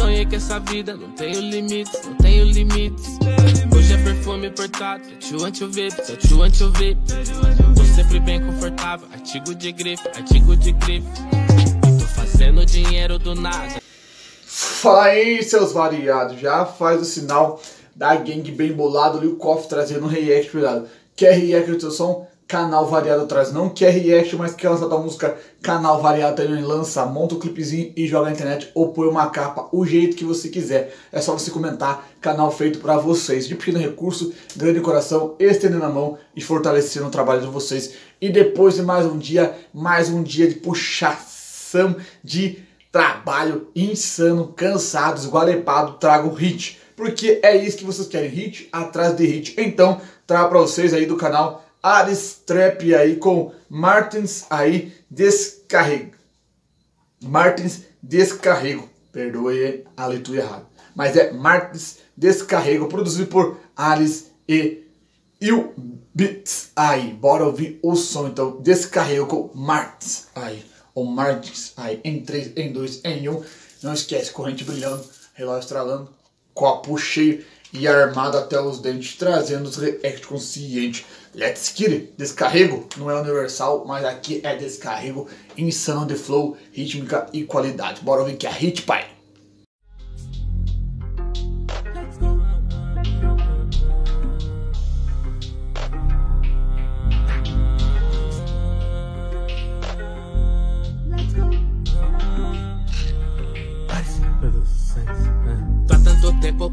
sonhei que essa vida não tenho limites, não tenho limites. Hoje é perfume importado, tio anti-VIP, só tio anti-VIP. Tô sempre bem confortável, artigo de grife, artigo de grife. Tô fazendo dinheiro do nada. Fala aí, seus variados, já faz o sinal da gangue bem bolado ali, o Coff trazendo um react, cuidado. Quer react do teu som? Canal Variado traz. Não quer react, mas quer lançar tua música, canal Variado também lança, monta o um clipezinho e joga na internet ou põe uma capa, o jeito que você quiser. É só você comentar, canal feito para vocês. De pequeno recurso, grande coração, estendendo a mão e fortalecendo o trabalho de vocês. E depois de mais um dia, mais um dia de puxação de trabalho insano, cansado, esgualepado, trago hit porque é isso que vocês querem, hit atrás de hit. Então, trago para vocês aí do canal Ares Trap aí com Martins aí descarrego. Martins descarrego. Perdoe a leitura errada. Mas é Martins descarrego, produzido por Ares e Beats aí. Bora ouvir o som então. Descarrego com Martins aí. Ou Martins aí. Em 3, em 2, em 1. Um. Não esquece, corrente brilhando, relógio estralando copo cheio e armado até os dentes, trazendo os react consciente. Let's get it. Descarrego não é universal, mas aqui é descarrego insano de flow, rítmica e qualidade. Bora ver que é hit, pai.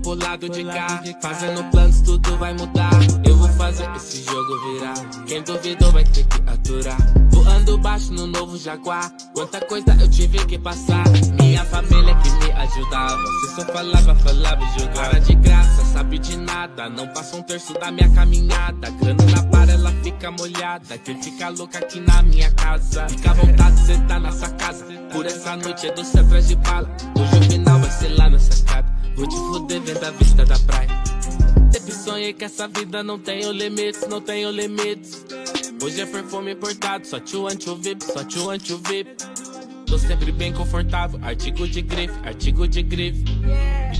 Pro lado de cá. Fazendo planos, tudo vai mudar. Eu vou fazer esse jogo virar. Quem duvidou vai ter que aturar. Voando baixo no novo Jaguar. Quanta coisa eu tive que passar. Minha família que me ajudava. Se só falava, falava e jogava de graça. Sabe de nada, não passa um terço da minha caminhada. Grana na para, ela fica molhada. Quem fica louca aqui na minha casa. Fica à vontade, cê tá nessa casa. Por essa noite é doce atrás de bala. Hoje o final vai ser lá na sacada Vou te fuder vendo a vista da praia. Sempre sonhei que essa vida não tenho limites, não tenho limites. Hoje é perfume importado, só tio anti VIP, só tio anti VIP. Tô sempre bem confortável, artigo de grife, artigo de grife.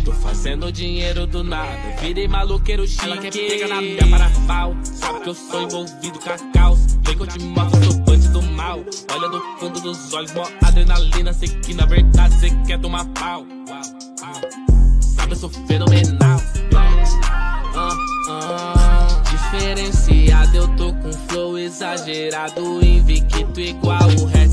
Tô fazendo dinheiro do nada, virei maluqueiro chique. Ela quer pegar na minha parafal, sabe que eu sou envolvido com a caos. Vem que eu te mostro, eu sou bandido mal. Olha no fundo dos olhos, mó adrenalina, sei que na verdade cê quer tomar pau. Eu sou fenomenal. Uh, uh, diferenciado, eu tô com flow exagerado, invicto igual o rap.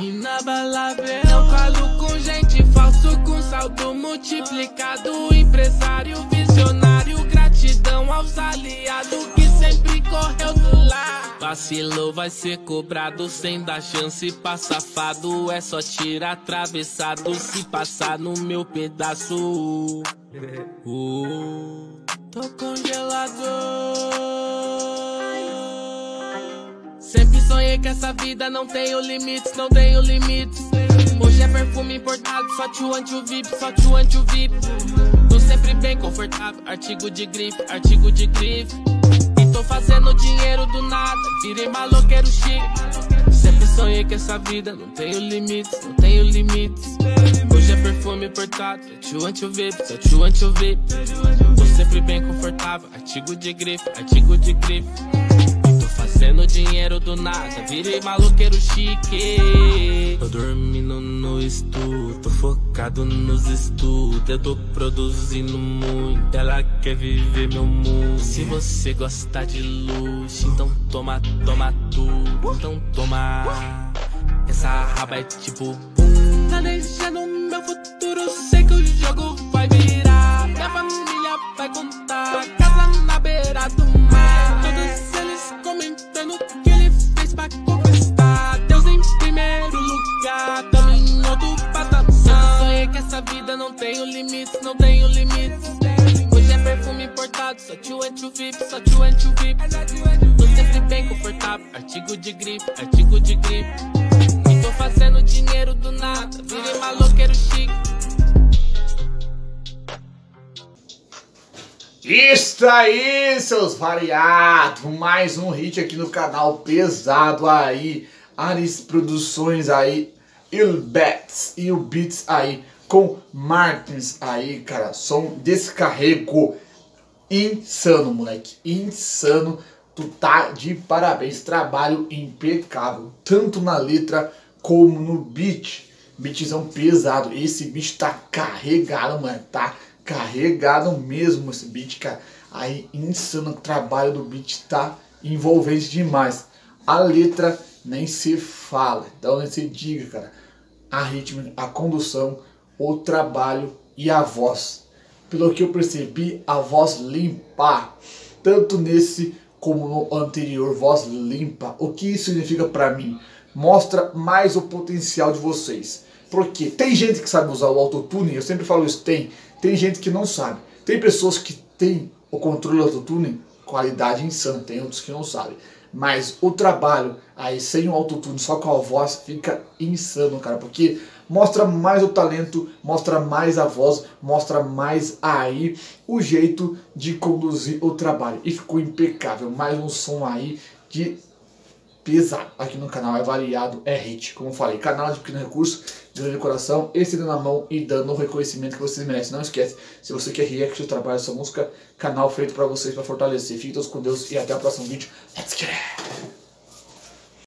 Inabalável, eu colo com gente falso, com saldo multiplicado. Empresário visionário, gratidão aos aliados Vacilou, vai ser cobrado sem dar chance pra safado. É só tirar atravessado se passar no meu pedaço. Uh, tô congelado. Sempre sonhei que essa vida não tenho limites, não tenho limites. Hoje é perfume importado, só tio anti-VIP, só tio anti-VIP. Tô sempre bem confortável, artigo de grife, artigo de grife. Tô fazendo dinheiro do nada, virei maloqueiro chique. Sempre sonhei que essa vida não tenho limites, não tenho limites. Hoje é perfume importado, só tio anti-VIP, só tio anti-VIP. Tô sempre bem confortável, artigo de grife, artigo de grife. Fazendo dinheiro do nada, virei maloqueiro chique. Tô dormindo no estudo, tô focado nos estudos. Eu tô produzindo muito, ela quer viver meu mundo. Se você gosta de luxo, então toma, toma tudo. Então toma. Essa raba é tipo boom. Planejando meu futuro, sei que o jogo vai virar. Minha família vai contar. Casa na beira do comentando o que ele fez pra conquistar. Deus em primeiro lugar, tamo em outro patamar. Sonhei que essa vida não tenho limites, não tenho limites. Hoje é perfume importado, só tio anti VIP, só tio anti VIP. Tô sempre bem confortável, artigo de grife, artigo de grife. Isso aí, seus variados! Mais um hit aqui no canal pesado aí. Ares Produções aí. O Beats e o Beats aí. com Martins aí, cara. Som descarrego insano, moleque. Insano. Tu tá de parabéns. Trabalho impecável. Tanto na letra como no beat. Beatzão pesado. Esse beat tá carregado, mano. Tá carregado mesmo esse beat, cara. Aí, insano. O trabalho do beat tá envolvente demais. A letra nem se fala. Então, nem se diga, cara. A ritmo, a condução, o trabalho e a voz. Pelo que eu percebi, a voz limpa. Tanto nesse como no anterior, voz limpa. O que isso significa para mim? Mostra mais o potencial de vocês. Porque tem gente que sabe usar o autotune, eu sempre falo isso, tem. Tem gente que não sabe. Tem pessoas que têm o controle do autotune, qualidade insana, tem outros que não sabem. Mas o trabalho aí sem o autotune, só com a voz, fica insano, cara. Porque mostra mais o talento, mostra mais a voz, mostra mais aí o jeito de conduzir o trabalho. E ficou impecável. Mais um som aí de pesado. Aqui no canal é variado, é hit. Como eu falei, canal de pequeno recurso, grande coração, estendendo na mão e dando o reconhecimento que vocês merecem. Não esquece, se você quer react do trabalho dessa música, canal feito para vocês, para fortalecer. Fiquem todos com Deus e até o próximo vídeo. Let's get it!